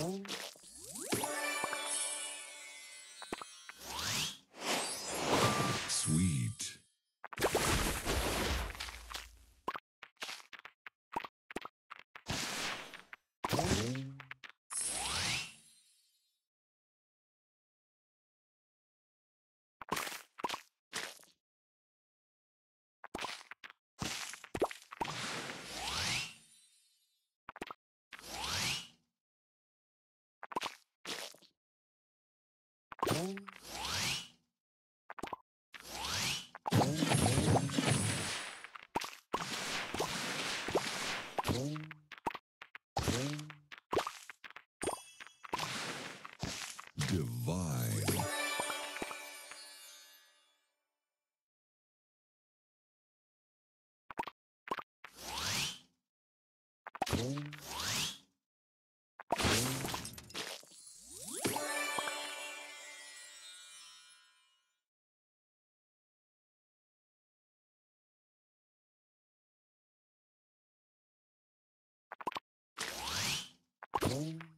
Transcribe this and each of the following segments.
Hum. Divine. Oh.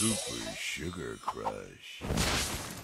Super Sugar Crush.